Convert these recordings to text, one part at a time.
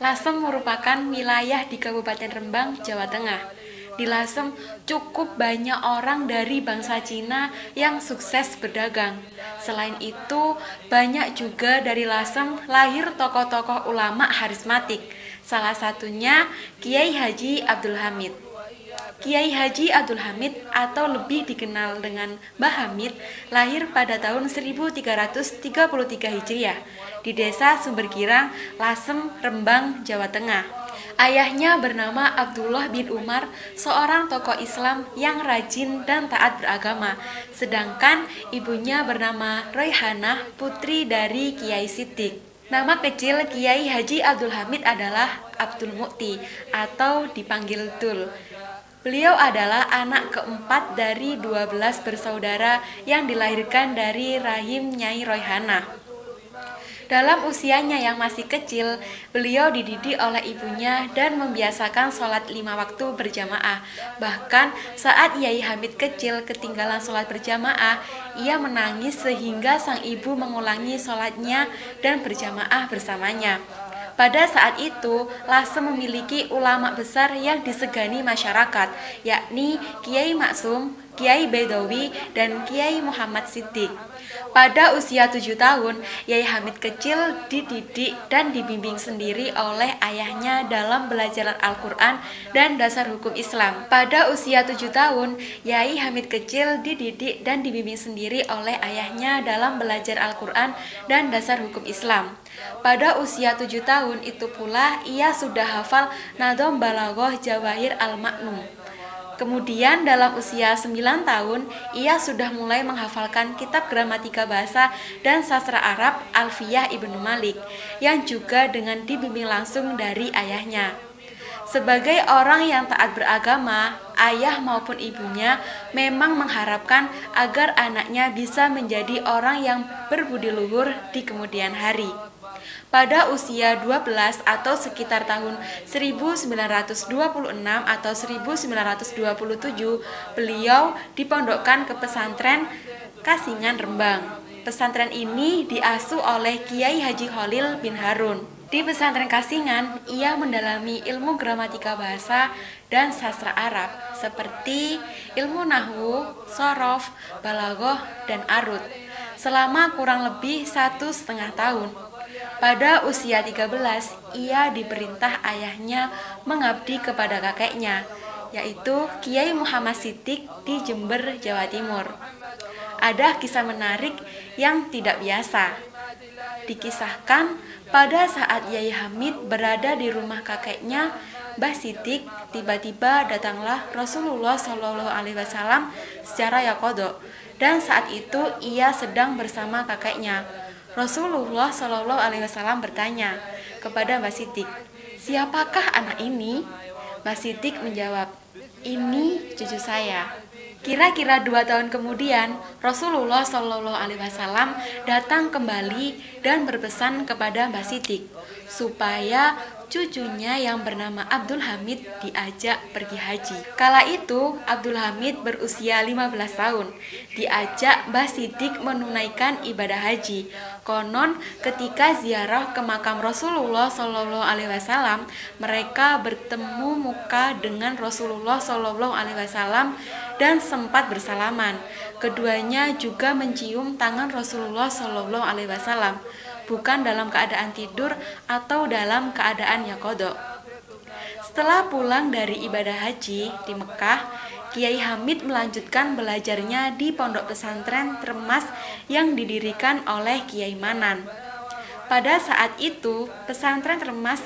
Lasem merupakan wilayah di Kabupaten Rembang, Jawa Tengah. Di Lasem cukup banyak orang dari bangsa Cina yang sukses berdagang. Selain itu, banyak juga dari Lasem lahir tokoh-tokoh ulama harismatik. Salah satunya Kiai Haji Abdul Hamid. Kiai Haji Abdul Hamid atau lebih dikenal dengan Mbah Hamid lahir pada tahun 1333 Hijriah di desa Sumberkirang, Lasem, Rembang, Jawa Tengah. Ayahnya bernama Abdullah bin Umar, seorang tokoh Islam yang rajin dan taat beragama. Sedangkan ibunya bernama Royhanah, putri dari Kiai Sidik. Nama kecil Kiai Haji Abdul Hamid adalah Abdul Mukti atau dipanggil Dul. Beliau adalah anak keempat dari 12 bersaudara yang dilahirkan dari rahim Nyai Royhana. Dalam usianya yang masih kecil, beliau dididik oleh ibunya dan membiasakan sholat lima waktu berjamaah. Bahkan saat Yai Hamid kecil ketinggalan sholat berjamaah, ia menangis sehingga sang ibu mengulangi sholatnya dan berjamaah bersamanya. Pada saat itu, Lasem memiliki ulama besar yang disegani masyarakat, yakni Kiai Maksum, Kiai Bedawi, dan Kiai Muhammad Siddiq. Pada usia tujuh tahun, Yai Hamid kecil dididik dan dibimbing sendiri oleh ayahnya dalam belajar Al-Quran dan dasar hukum Islam. Pada usia tujuh tahun, Yai Hamid kecil dididik dan dibimbing sendiri oleh ayahnya dalam belajar Al-Quran dan dasar hukum Islam. Pada usia tujuh tahun itu pula ia sudah hafal Nadom Balagoh Jawahir Al-Maknum. Kemudian dalam usia 9 tahun, ia sudah mulai menghafalkan kitab gramatika bahasa dan sastra Arab Alfiyah Ibnu Malik, yang juga dengan dibimbing langsung dari ayahnya. Sebagai orang yang taat beragama, ayah maupun ibunya memang mengharapkan agar anaknya bisa menjadi orang yang berbudi luhur di kemudian hari. Pada usia 12 atau sekitar tahun 1926 atau 1927, beliau dipondokkan ke pesantren Kasingan Rembang. Pesantren ini diasuh oleh Kiai Haji Khalil bin Harun. Di pesantren Kasingan, ia mendalami ilmu gramatika bahasa dan sastra Arab seperti ilmu nahwu, sorof, balagoh, dan arut selama kurang lebih satu setengah tahun. Pada usia 13, ia diperintah ayahnya mengabdi kepada kakeknya, yaitu Kiai Muhammad Sidik di Jember, Jawa Timur. Ada kisah menarik yang tidak biasa. Dikisahkan pada saat Yai Hamid berada di rumah kakeknya, Mbah Sidik, tiba-tiba datanglah Rasulullah Shallallahu Alaihi Wasallam secara yakodo, dan saat itu ia sedang bersama kakeknya. Rasulullah Shallallahu Alaihi Wasallam bertanya kepada Mbak Sidik, siapakah anak ini? Mbak Sidik menjawab, ini cucu saya. Kira-kira dua tahun kemudian, Rasulullah Shallallahu Alaihi Wasallam datang kembali dan berpesan kepada Mbak Sidik supaya cucunya yang bernama Abdul Hamid diajak pergi haji. Kala itu Abdul Hamid berusia 15 tahun, diajak Mbah Sidik menunaikan ibadah haji. Konon ketika ziarah ke makam Rasulullah Shallallahu Alaihi Wasallam, mereka bertemu muka dengan Rasulullah Shallallahu Alaihi Wasallam dan sempat bersalaman. Keduanya juga mencium tangan Rasulullah Shallallahu Alaihi Wasallam bukan dalam keadaan tidur atau dalam keadaan yakodo. Setelah pulang dari ibadah haji di Mekah, Kiai Hamid melanjutkan belajarnya di pondok pesantren Termas yang didirikan oleh Kiai Manan. Pada saat itu, pesantren Termas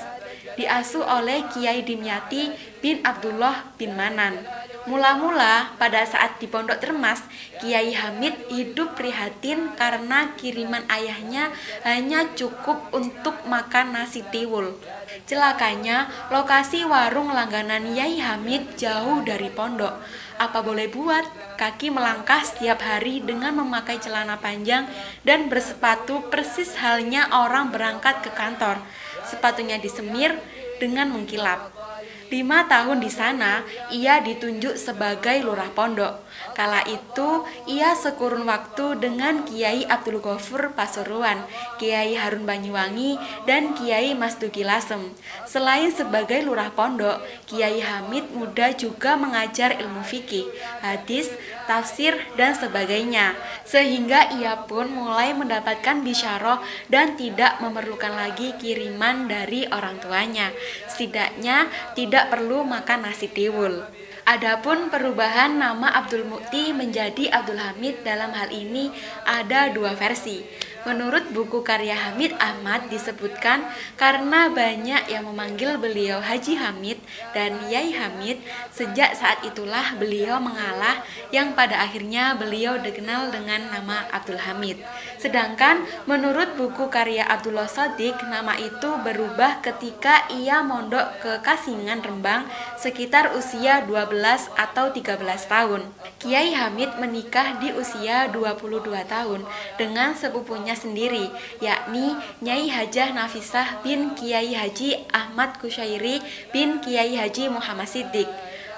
diasuh oleh Kiai Dimyati bin Abdullah bin Manan. Mula-mula pada saat di Pondok Termas, Kiai Hamid hidup prihatin karena kiriman ayahnya hanya cukup untuk makan nasi tiwul. Celakanya, lokasi warung langganan Yai Hamid jauh dari pondok. Apa boleh buat, kaki melangkah setiap hari dengan memakai celana panjang dan bersepatu persis halnya orang berangkat ke kantor. Sepatunya disemir dengan mengkilap. Lima tahun di sana, ia ditunjuk sebagai lurah pondok. Kala itu, ia sekurun waktu dengan Kiai Abdul Ghafur Pasuruan, Kiai Harun Banyuwangi, dan Kiai Mas Duki Lasem. Selain sebagai lurah pondok, Kiai Hamid muda juga mengajar ilmu fikih, hadis, tafsir, dan sebagainya. Sehingga ia pun mulai mendapatkan bisyarah dan tidak memerlukan lagi kiriman dari orang tuanya. Setidaknya tidak tidak perlu makan nasi tiwul. Adapun perubahan nama Abdul Mukti menjadi Abdul Hamid dalam hal ini ada dua versi. Menurut buku karya Hamid Ahmad disebutkan karena banyak yang memanggil beliau Haji Hamid dan Yai Hamid, sejak saat itulah beliau mengalah yang pada akhirnya beliau dikenal dengan nama Abdul Hamid. Sedangkan menurut buku karya Abdullah Sadiq, nama itu berubah ketika ia mondok ke Kasingan Rembang sekitar usia 12 atau 13 tahun. Kiai Hamid menikah di usia 22 tahun dengan sepupunya sendiri, yakni Nyai Hajah Nafisah bin Kiai Haji Ahmad Kusyairi bin Kiai Haji Muhammad Siddiq.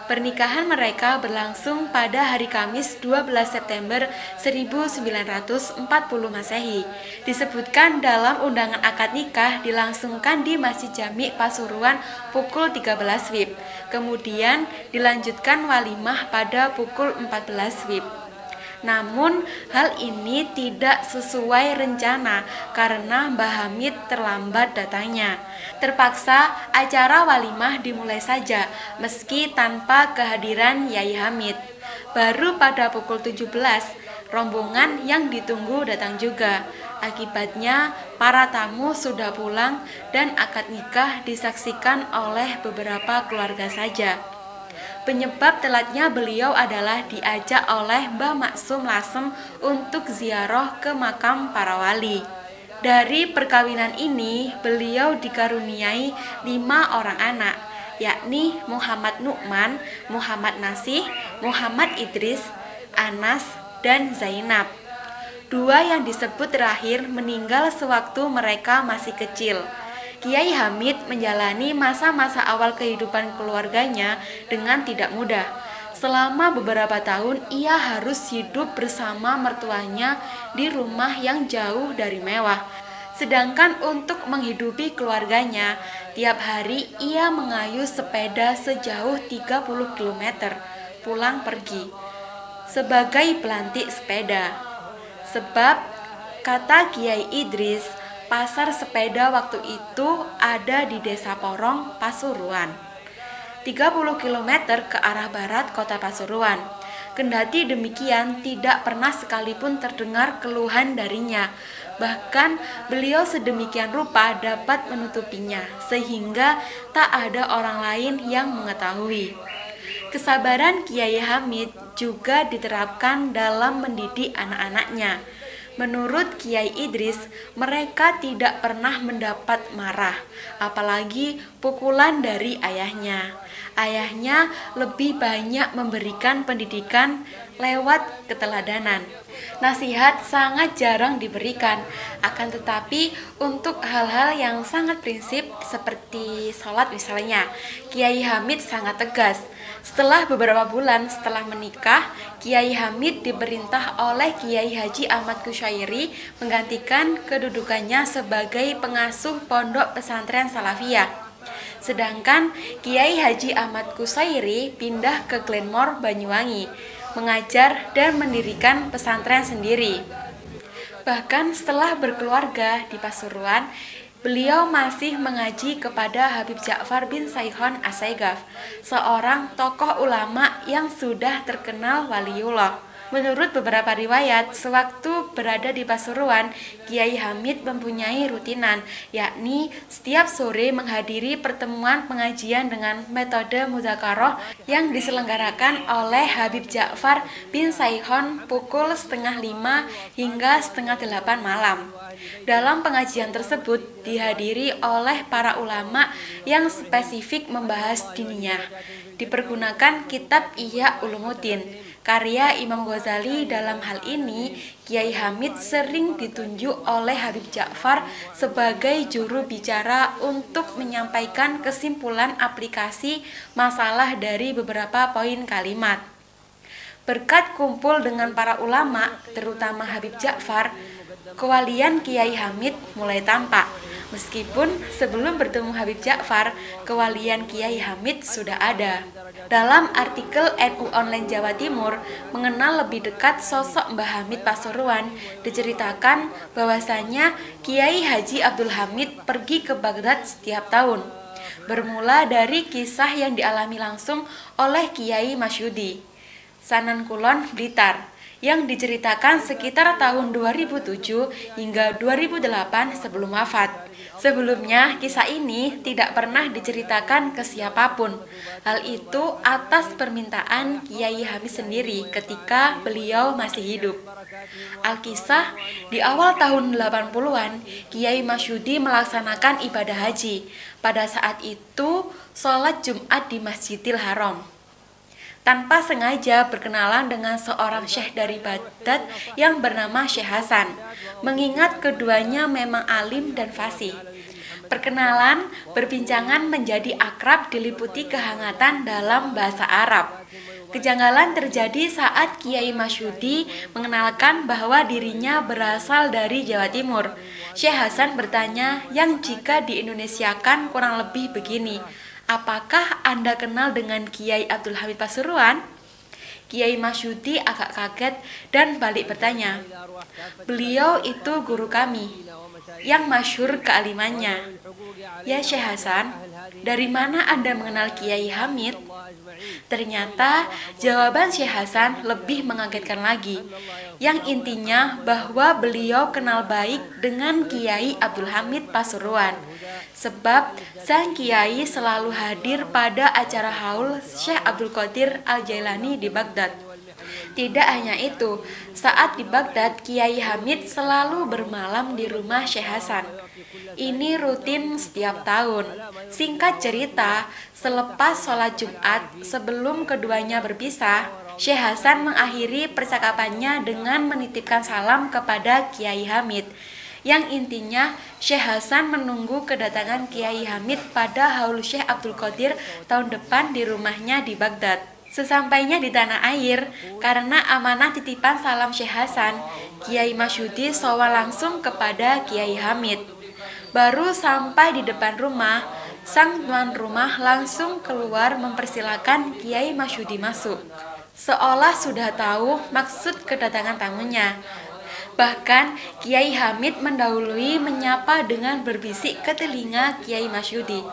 Pernikahan mereka berlangsung pada hari Kamis 12 September 1940 Masehi. Disebutkan dalam undangan akad nikah dilangsungkan di Masjid Jami Pasuruan pukul 13 WIB. Kemudian dilanjutkan walimah pada pukul 14 WIB. Namun hal ini tidak sesuai rencana karena Mbah Hamid terlambat datangnya. Terpaksa acara walimah dimulai saja meski tanpa kehadiran Yai Hamid. Baru pada pukul 17 rombongan yang ditunggu datang juga. Akibatnya, para tamu sudah pulang dan akad nikah disaksikan oleh beberapa keluarga saja. Penyebab telatnya beliau adalah diajak oleh Mbah Maksum Lasem untuk ziarah ke makam para wali. Dari perkawinan ini, beliau dikaruniai lima orang anak, yakni Muhammad Nu'man, Muhammad Nasih, Muhammad Idris, Anas, dan Zainab. Dua yang disebut terakhir meninggal sewaktu mereka masih kecil. Kiai Hamid menjalani masa-masa awal kehidupan keluarganya dengan tidak mudah. Selama beberapa tahun, ia harus hidup bersama mertuanya di rumah yang jauh dari mewah. Sedangkan untuk menghidupi keluarganya, tiap hari ia mengayuh sepeda sejauh 30 km pulang pergi sebagai pelantik sepeda. Sebab kata Kiai Idris, pasar sepeda waktu itu ada di Desa Porong, Pasuruan. 30 km ke arah barat kota Pasuruan. Kendati demikian, tidak pernah sekalipun terdengar keluhan darinya. Bahkan beliau sedemikian rupa dapat menutupinya, sehingga tak ada orang lain yang mengetahui. Kesabaran Kiai Hamid juga diterapkan dalam mendidik anak-anaknya. Menurut Kiai Idris, mereka tidak pernah mendapat marah, apalagi pukulan dari ayahnya. Ayahnya lebih banyak memberikan pendidikan lewat keteladanan. Nasihat sangat jarang diberikan, akan tetapi untuk hal-hal yang sangat prinsip seperti sholat misalnya, Kiai Hamid sangat tegas. Setelah beberapa bulan setelah menikah, Kiai Hamid diperintah oleh Kiai Haji Ahmad Kusyairi menggantikan kedudukannya sebagai pengasuh pondok pesantren Salafiyah. Sedangkan Kiai Haji Ahmad Kusairi pindah ke Glenmore, Banyuwangi, mengajar dan mendirikan pesantren sendiri. Bahkan setelah berkeluarga di Pasuruan, beliau masih mengaji kepada Habib Ja'far bin Saihon Asaigaf, seorang tokoh ulama yang sudah terkenal waliullah. Menurut beberapa riwayat, sewaktu berada di Pasuruan, Kiai Hamid mempunyai rutinan, yakni setiap sore menghadiri pertemuan pengajian dengan metode mudakaroh yang diselenggarakan oleh Habib Ja'far bin Saihon pukul setengah lima hingga setengah delapan malam. Dalam pengajian tersebut dihadiri oleh para ulama yang spesifik membahas diniyah. Dipergunakan kitab Iya Ulumuddin Karya Imam Ghazali dalam hal ini, Kiai Hamid sering ditunjuk oleh Habib Ja'far sebagai juru bicara untuk menyampaikan kesimpulan aplikasi masalah dari beberapa poin kalimat. Berkat kumpul dengan para ulama, terutama Habib Ja'far, kewalian Kiai Hamid mulai tampak. Meskipun sebelum bertemu Habib Ja'far, kewalian Kiai Hamid sudah ada. Dalam artikel NU Online Jawa Timur mengenal lebih dekat sosok Mbah Hamid Pasuruan, diceritakan bahwasanya Kiai Haji Abdul Hamid pergi ke Baghdad setiap tahun. Bermula dari kisah yang dialami langsung oleh Kiai Masyudi. Sanan Kulon, Blitar yang diceritakan sekitar tahun 2007 hingga 2008 sebelum wafat. Sebelumnya, kisah ini tidak pernah diceritakan ke siapa pun. Hal itu atas permintaan Kiai Hamid sendiri ketika beliau masih hidup. Al-Kisah, di awal tahun 80-an, Kiai Masyudi melaksanakan ibadah haji. Pada saat itu, sholat Jumat di Masjidil Haram tanpa sengaja berkenalan dengan seorang syekh dari Baghdad yang bernama Syekh Hasan, mengingat keduanya memang alim dan fasih. Perkenalan, perbincangan menjadi akrab diliputi kehangatan dalam bahasa Arab. Kejanggalan terjadi saat Kiai Masyudi mengenalkan bahwa dirinya berasal dari Jawa Timur. Syekh Hasan bertanya yang jika di Indonesia kan kurang lebih begini, Apakah Anda kenal dengan Kiai Abdul Hamid Pasuruan? Kiai Masyudi agak kaget dan balik bertanya. Beliau itu guru kami yang masyur kealimannya. Ya Syekh Hasan, dari mana Anda mengenal Kiai Hamid? Ternyata jawaban Syekh Hasan lebih mengagetkan lagi. Yang intinya bahwa beliau kenal baik dengan Kiai Abdul Hamid Pasuruan Sebab sang kiai selalu hadir pada acara haul Syekh Abdul Qadir Al-Jailani di Baghdad. Tidak hanya itu, saat di Baghdad, Kiai Hamid selalu bermalam di rumah Syekh Hasan. Ini rutin setiap tahun. Singkat cerita, selepas sholat Jumat, sebelum keduanya berpisah, Syekh Hasan mengakhiri percakapannya dengan menitipkan salam kepada Kiai Hamid yang intinya Syekh Hasan menunggu kedatangan Kiai Hamid pada haul Syekh Abdul Qadir tahun depan di rumahnya di Baghdad. Sesampainya di tanah air, karena amanah titipan salam Syekh Hasan, Kiai Masyudi soal langsung kepada Kiai Hamid. Baru sampai di depan rumah, sang tuan rumah langsung keluar mempersilahkan Kiai Masyudi masuk. Seolah sudah tahu maksud kedatangan tamunya, Bahkan Kiai Hamid mendahului menyapa dengan berbisik ke telinga Kiai Masyudi.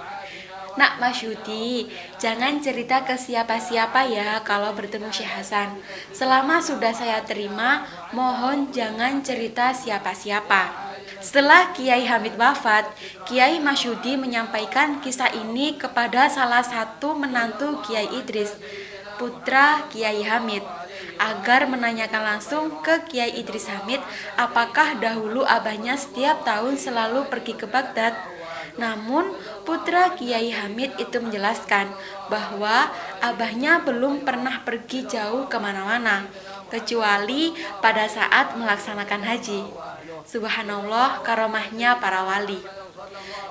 Nak Masyudi, jangan cerita ke siapa-siapa ya kalau bertemu Syekh Hasan. Selama sudah saya terima, mohon jangan cerita siapa-siapa. Setelah Kiai Hamid wafat, Kiai Masyudi menyampaikan kisah ini kepada salah satu menantu Kiai Idris, putra Kiai Hamid agar menanyakan langsung ke Kiai Idris Hamid apakah dahulu abahnya setiap tahun selalu pergi ke Baghdad. Namun putra Kiai Hamid itu menjelaskan bahwa abahnya belum pernah pergi jauh ke mana-mana kecuali pada saat melaksanakan haji. Subhanallah karomahnya para wali.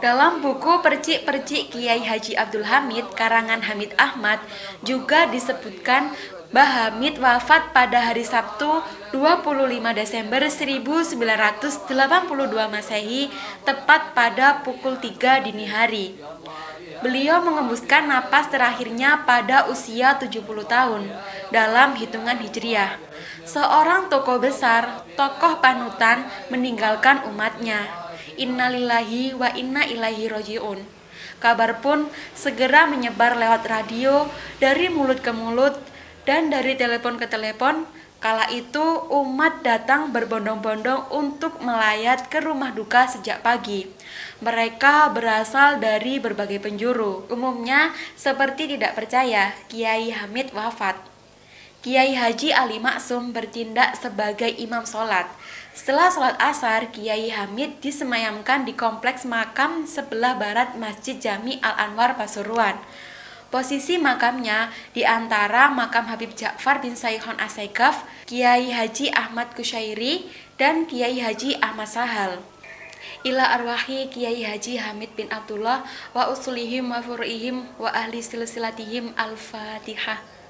Dalam buku Percik-Percik Kiai Haji Abdul Hamid karangan Hamid Ahmad juga disebutkan Mbah Hamid wafat pada hari Sabtu 25 Desember 1982 Masehi tepat pada pukul 3 dini hari. Beliau mengembuskan napas terakhirnya pada usia 70 tahun dalam hitungan Hijriah. Seorang tokoh besar, tokoh panutan meninggalkan umatnya. Innalillahi wa inna ilaihi rojiun. Kabar pun segera menyebar lewat radio dari mulut ke mulut dan dari telepon ke telepon, kala itu umat datang berbondong-bondong untuk melayat ke rumah duka sejak pagi. Mereka berasal dari berbagai penjuru. Umumnya seperti tidak percaya Kiai Hamid wafat. Kiai Haji Ali Maksum bertindak sebagai imam sholat. Setelah sholat asar, Kiai Hamid disemayamkan di kompleks makam sebelah barat Masjid Jami Al-Anwar Pasuruan. Posisi makamnya di antara makam Habib Ja'far bin Saihon Asaikaf, Kiai Haji Ahmad Kusyairi, dan Kiai Haji Ahmad Sahal. Ila arwahi Kiai Haji Hamid bin Abdullah wa usulihim wa fur'ihim wa ahli silsilatihim al-fatihah.